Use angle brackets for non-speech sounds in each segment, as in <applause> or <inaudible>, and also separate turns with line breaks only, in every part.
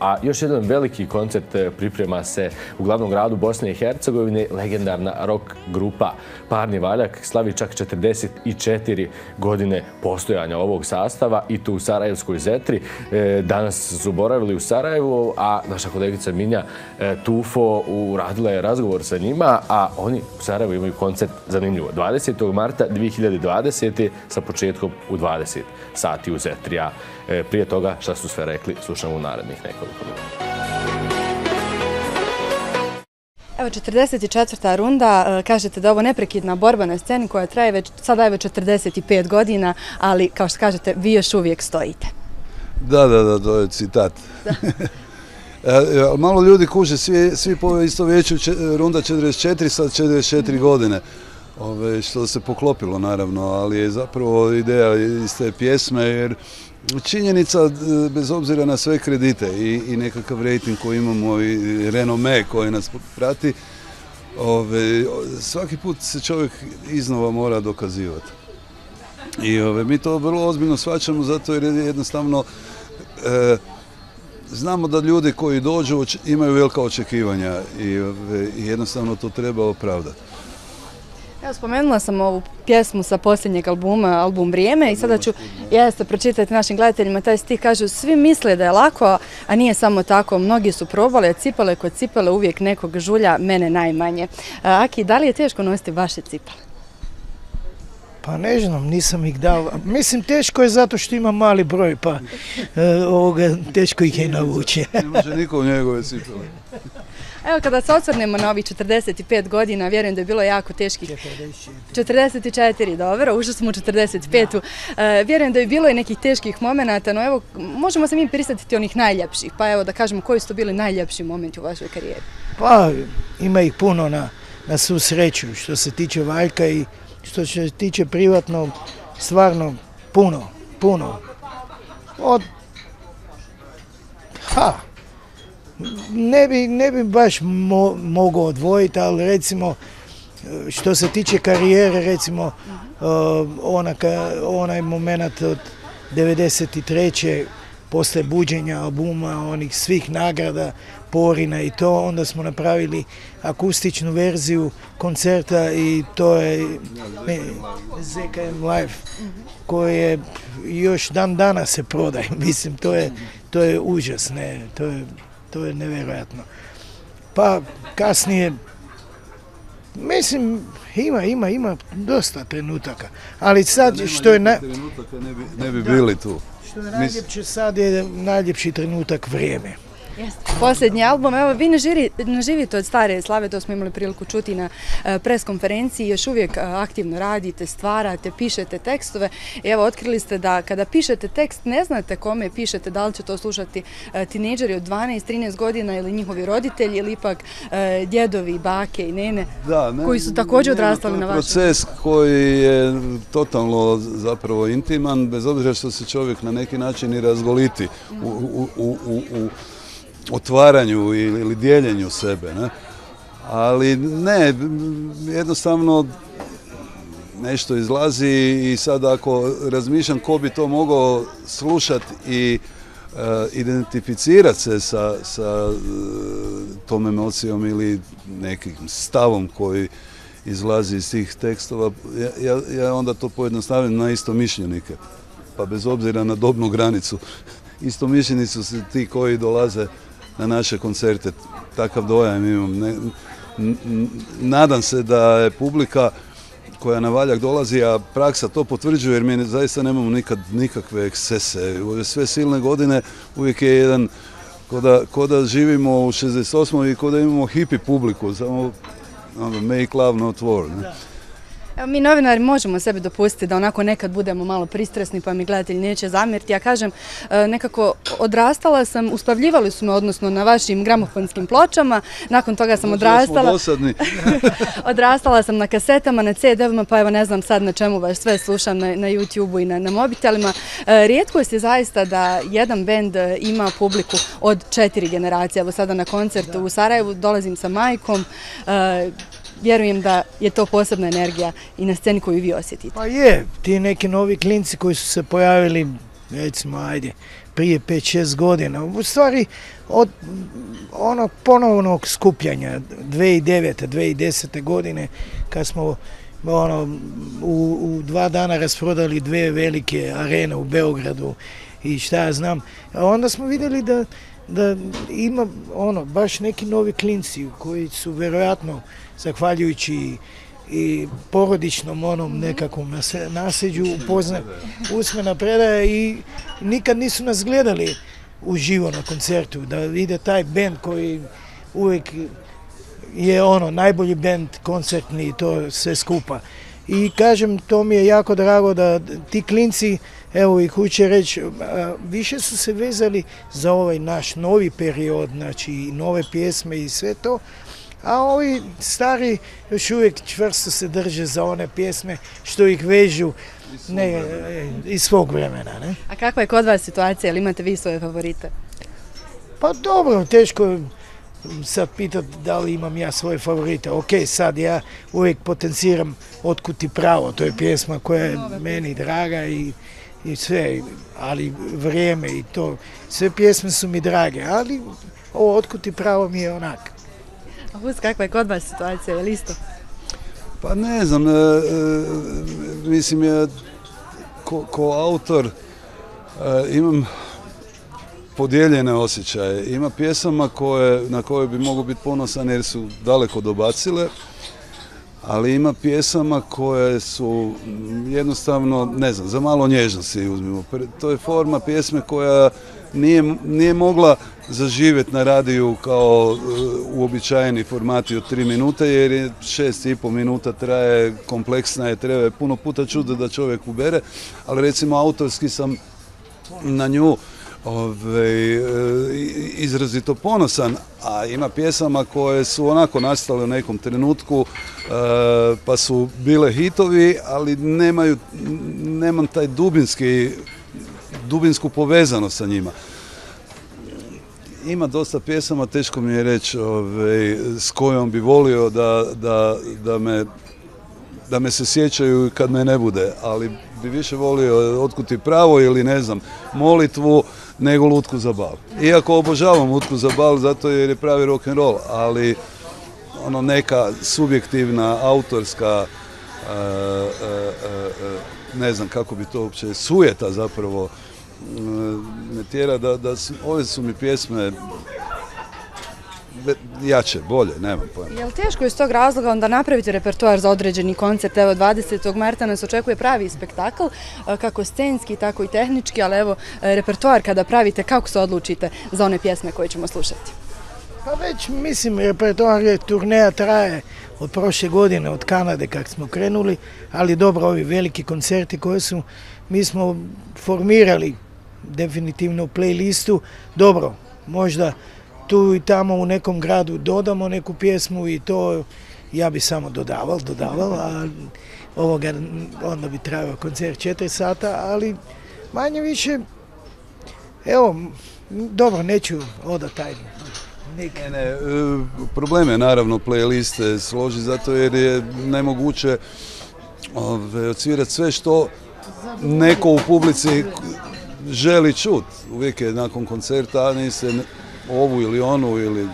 a još jedan veliki koncert e, priprema se u glavnom gradu Bosne i Hercegovine, legendarna rock grupa Parni Valjak slavi čak 44 godine postojanja ovog sastava i tu u Sarajevskoj Zetri. E, danas su boravili u Sarajevu, a naša kolegica Minja e, Tufo uradila je razgovor sa njima, a oni u Sarajevu imaju koncert zanimljivo. 20. marta 2020. sa početkom u 20 sati u Zetri. A prije toga šta su sve rekli, slušamo u narednih nekoliko.
Evo 44. runda, e, kažete da ovo neprekidna borba na sceni koja traje već, sada je već 45 godina, ali kao što kažete, vi još uvijek stojite.
Da, da, da, to je citat. <laughs> E, e, malo ljudi kuže, svi, svi po isto vijeću runda 44, sad 44 godine. Ove, što se poklopilo naravno, ali je zapravo ideja iz te pjesme jer Činjenica, e, bez obzira na sve kredite i, i nekakav rating koji imamo i renome koji nas prati, ove, svaki put se čovjek iznova mora dokazivati. I ove, mi to vrlo ozbiljno shvaćamo zato jer jednostavno e, znamo da ljudi koji dođu imaju velika očekivanja i, i jednostavno to treba opravdati.
Evo, spomenula sam ovu pjesmu sa posljednjeg albuma, album Vrijeme i sada ću jeste pročitati našim gledateljima taj stih. Kažu, svi misle da je lako, a nije samo tako. Mnogi su probali, a cipale kod cipale uvijek nekog žulja, mene najmanje. Aki, da li je teško nositi vaše cipale?
Pa ne znam, nisam ih dao. Mislim, teško je zato što ima mali broj, pa e, ovoga, teško ih je navući.
ne može niko njegove cipale.
Evo kada se osvrnemo na ovih 45 godina, vjerujem da je bilo jako teških. 44. dobro, ušli smo u 45. E, vjerujem da je bilo i nekih teških momenata, no evo, možemo se mi pristatiti onih najljepših, pa evo da kažemo koji su to bili najljepši momenti u vašoj karijeri.
Pa ima ih puno na, na svu sreću, što se tiče Valjka i što se tiče privatno, stvarno puno, puno. Od, ha, ne bi, ne bi baš mogao odvojiti, ali recimo što se tiče karijere, recimo uh, ona, onaj moment od 93. posle buđenja albuma, onih svih nagrada, porina i to, onda smo napravili akustičnu verziju koncerta i to je ZKM Live koji je još dan dana se prodaje. <laughs> Mislim, to je, to je užas, ne, to je to je nevjerojatno. Pa kasnije, mislim, ima, ima, ima dosta trenutaka, ali sad što je...
Na... Trenutaka ne bi, ne bi bili tu.
Što je najljepše sad je najljepši trenutak vrijeme.
Posljednji album, evo vi ne, živite od stare slave, to smo imali priliku čuti na e, pres konferenciji, još uvijek e, aktivno radite, stvarate, pišete tekstove. Evo, otkrili ste da kada pišete tekst ne znate kome pišete, da li će to slušati e, tineđeri od 12-13 godina ili njihovi roditelji ili ipak djedovi, bake i nene koji su također odrastali na vašem.
Proces koji je totalno zapravo intiman, bez obzira što se čovjek na neki način i razgoliti u, u otvaranju ili dijeljenju sebe. Ne? Ali ne, jednostavno nešto izlazi i sad ako razmišljam ko bi to mogao slušati i uh, identificirati se sa, sa uh, tom emocijom ili nekim stavom koji izlazi iz tih tekstova, ja, ja, onda to pojednostavim na isto mišljenike. Pa bez obzira na dobnu granicu, <laughs> isto mišljenici su ti koji dolaze na naše koncerte. Takav dojam imam. nadam se da je publika koja na valjak dolazi, a praksa to potvrđuje jer mi zaista nemamo nikad nikakve ekscese. Sve silne godine uvijek je jedan ko da, živimo u 68. i ko da imamo hipi publiku, samo ono, make love not war. Ne?
Evo, mi novinari možemo sebi dopustiti da onako nekad budemo malo pristresni pa mi gledatelji neće zamjeriti. Ja kažem, e, nekako odrastala sam, uspavljivali su me odnosno na vašim gramofonskim pločama, nakon toga sam odrastala. <laughs> odrastala sam na kasetama, na CD-ovima, pa evo ne znam sad na čemu baš sve slušam na, na YouTube-u i na, na mobitelima. E, rijetko je zaista da jedan bend ima publiku od četiri generacije. Evo sada na koncertu u Sarajevu dolazim sa majkom, e, vjerujem da je to posebna energija i na sceni koju vi osjetite.
Pa je, ti neki novi klinci koji su se pojavili, recimo, ajde, prije 5-6 godina. U stvari od onog ponovnog skupljanja 2009. 2010. godine kad smo ono, u, u dva dana rasprodali dve velike arene u Beogradu i šta ja znam. Onda smo vidjeli da, da ima ono, baš neki novi klinci koji su vjerojatno zahvaljujući i porodičnom onom nekakvom nasljeđu upozna usmena predaja i nikad nisu nas gledali uživo na koncertu, da vide taj band koji uvijek je ono najbolji band koncertni i to sve skupa. I kažem, to mi je jako drago da ti klinci, evo ih uče reći, više su se vezali za ovaj naš novi period, znači nove pjesme i sve to, a ovi stari još uvijek čvrsto se drže za one pjesme što ih vežu ne, iz svog vremena. Ne?
A kakva je kod vas situacija, ili imate vi svoje favorite?
Pa dobro, teško sad pitat da li imam ja svoje favorite. Ok, sad ja uvijek potenciram Otkud ti pravo, to je pjesma koja je meni draga i, i sve, ali vrijeme i to, sve pjesme su mi drage, ali ovo Otkud ti pravo mi je onak.
A Hus, kakva je kod vas situacija, je li isto?
Pa ne znam, e, e, mislim ja ko, ko autor e, imam podijeljene osjećaje. Ima pjesama koje, na koje bi mogu biti ponosan jer su daleko dobacile, ali ima pjesama koje su jednostavno, ne znam, za malo nježnosti uzmimo. To je forma pjesme koja nije, nije mogla zaživjeti na radiju kao uh, uobičajeni formati od tri minute jer je šest i pol minuta traje, kompleksna je, treba je puno puta čuti da čovjek ubere, ali recimo autorski sam na nju ove, e, izrazito ponosan, a ima pjesama koje su onako nastale u nekom trenutku e, pa su bile hitovi, ali nemaju, nemam taj dubinski, dubinsku povezanost sa njima. Ima dosta pjesama, teško mi je reći s kojom bi volio da me da me se sjećaju kad me ne bude, ali bi više volio otkuti pravo ili ne znam, molitvu nego lutku za bal. Iako obožavam lutku za bal zato jer je pravi rock and roll, ali ono neka subjektivna, autorska, e, e, e, ne znam kako bi to uopće, sujeta zapravo me tjera da, da ove su mi pjesme jače, bolje, nemam pojma.
Je li teško iz tog razloga onda napraviti repertoar za određeni koncert? Evo, 20. marta nas očekuje pravi spektakl, e, kako scenski, tako i tehnički, ali evo, e, repertoar kada pravite, kako se odlučite za one pjesme koje ćemo slušati?
Pa već, mislim, repertoar je, turneja traje od prošle godine, od Kanade kak smo krenuli, ali dobro, ovi veliki koncerti koje su, mi smo formirali definitivno u playlistu, dobro, možda tu i tamo u nekom gradu dodamo neku pjesmu i to ja bi samo dodaval, dodaval, a ovoga onda bi trajao koncert četiri sata, ali manje više, evo, dobro, neću oda taj
Ne, ne, e, problem je naravno playliste složi zato jer je nemoguće odsvirati sve što neko u publici želi čut. Uvijek je nakon koncerta, a se ovu ili onu ili... E,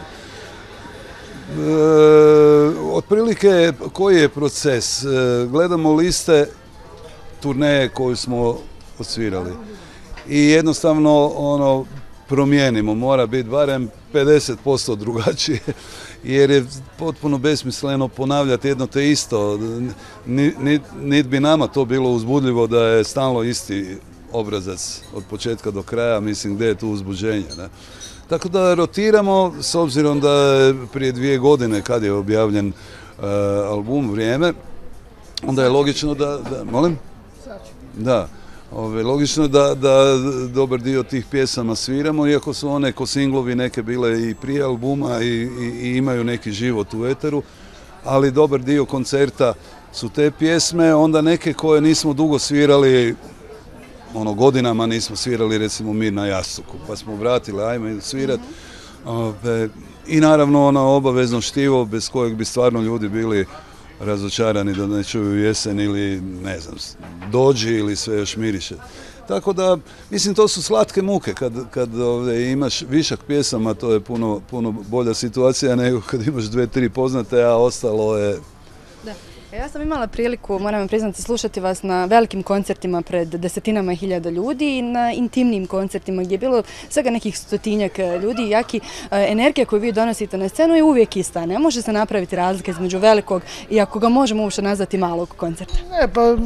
otprilike koji je proces? E, gledamo liste turneje koju smo osvirali i jednostavno ono promijenimo, mora biti barem 50% drugačije jer je potpuno besmisleno ponavljati jedno te isto. Nit bi nama to bilo uzbudljivo da je stalno isti obrazac od početka do kraja, mislim gdje je tu uzbuđenje. Ne? Tako da rotiramo, s obzirom da je prije dvije godine kad je objavljen e, album Vrijeme, onda je logično da, da molim? Da, ove, logično da, da dobar dio tih pjesama sviramo, iako su one ko singlovi neke bile i prije albuma i, i imaju neki život u eteru, ali dobar dio koncerta su te pjesme, onda neke koje nismo dugo svirali, ono godinama nismo svirali recimo Mir na jastuku, pa smo vratili ajme svirat. I naravno ono obavezno štivo bez kojeg bi stvarno ljudi bili razočarani da ne čuju jesen ili ne znam, dođi ili sve još miriše. Tako da, mislim, to su slatke muke. Kad, kad ovdje imaš višak pjesama, to je puno, puno bolja situacija nego kad imaš dve, tri poznate, a ostalo je
Ja sam imala priliku, moram priznati, slušati vas na velikim koncertima pred desetinama hiljada ljudi i na intimnim koncertima gdje je bilo svega nekih stotinjak e, ljudi. Jaki e, energija koju vi donosite na scenu je uvijek ista. Ne može se napraviti razlika između velikog i ako ga možemo uopšte nazvati malog koncerta.
Ne, pa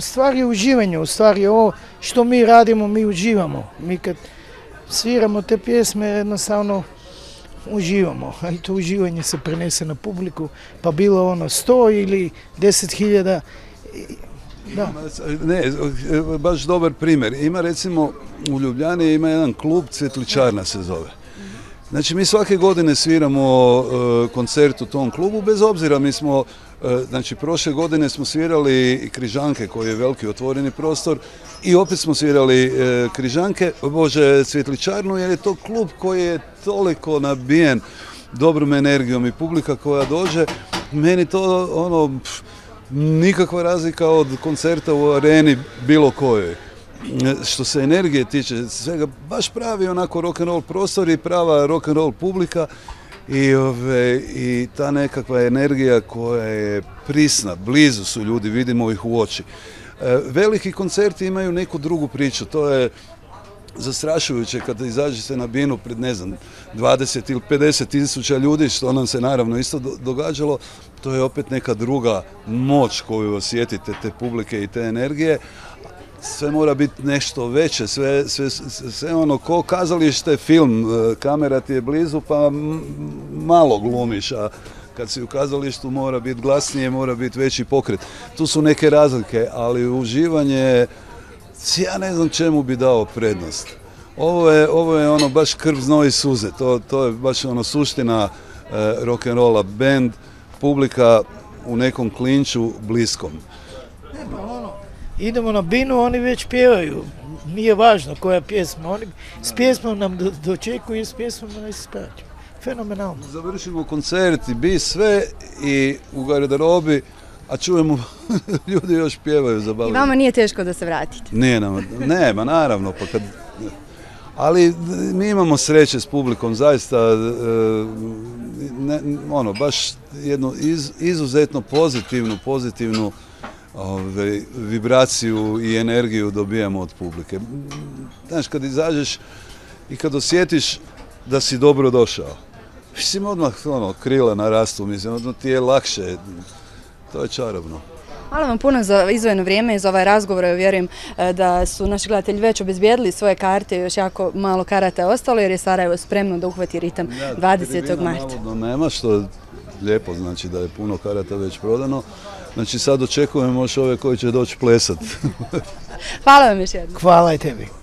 stvar je uživanje, u stvari ovo što mi radimo, mi uživamo. Mi kad sviramo te pjesme, jednostavno uživamo, a <laughs> i to uživanje se prenese na publiku, pa bilo ono sto ili deset hiljada. Da,
Ne, baš dobar primjer. Ima recimo u Ljubljani ima jedan klub Cvjetličarna se zove. Znači mi svake godine sviramo e, koncert u tom klubu, bez obzira mi smo, e, znači prošle godine smo svirali Križanke koji je veliki otvoreni prostor i opet smo svirali e, Križanke, bože Cvjetličarnu jer je to klub koji je toliko nabijen dobrom energijom i publika koja dođe, meni to ono, nikakva razlika od koncerta u areni bilo kojoj. Što se energije tiče, svega baš pravi onako rock and roll prostor i prava rock and roll publika i, ove, i ta nekakva energija koja je prisna, blizu su ljudi, vidimo ih u oči. E, veliki koncerti imaju neku drugu priču, to je zastrašujuće kada izađete na binu pred ne znam 20 ili 50 tisuća ljudi što nam se naravno isto do- događalo to je opet neka druga moć koju osjetite te publike i te energije sve mora biti nešto veće, sve, sve, sve, ono ko kazalište, film, e, kamera ti je blizu pa malo glumiš, a kad si u kazalištu mora biti glasnije, mora biti veći pokret. Tu su neke razlike, ali uživanje, ja ne znam čemu bi dao prednost. Ovo je, ovo je ono baš krv, znoj i suze, to, to je baš ono suština e, rock'n'rolla, band, publika u nekom klinču bliskom.
Idemo na binu, oni već pjevaju. Nije važno koja pjesma, oni s pjesmom nam do- dočekuju i s pjesmom nas ispraćaju. Fenomenalno.
Završimo koncert i bi sve i u garderobi, a čujemo <laughs> ljudi još pjevaju
I
zabavljaju.
vama nije teško da se vratite.
Nije nam, ne, ma naravno, pa kad... Ali mi imamo sreće s publikom, zaista, e, ne, ono, baš jednu iz- izuzetno pozitivnu, pozitivnu ove, vibraciju i energiju dobijamo od publike. Znaš, kad izađeš i kad osjetiš da si dobro došao, mislim, odmah ono, krila narastu, mislim, odmah ti je lakše, to je čarobno.
Hvala vam puno za izvojeno vrijeme i za ovaj razgovor. Ja vjerujem e, da su naši gledatelji već obezbijedili svoje karte, još jako malo karata je ostalo jer je Sarajevo spremno da uhvati ritam 20.
Tribina
marta.
navodno nema, što lijepo, znači da je puno karata već prodano. Znači sad očekujemo još ove koji će doći plesat. <laughs> <laughs>
Hvala vam još jednom.
Hvala i tebi.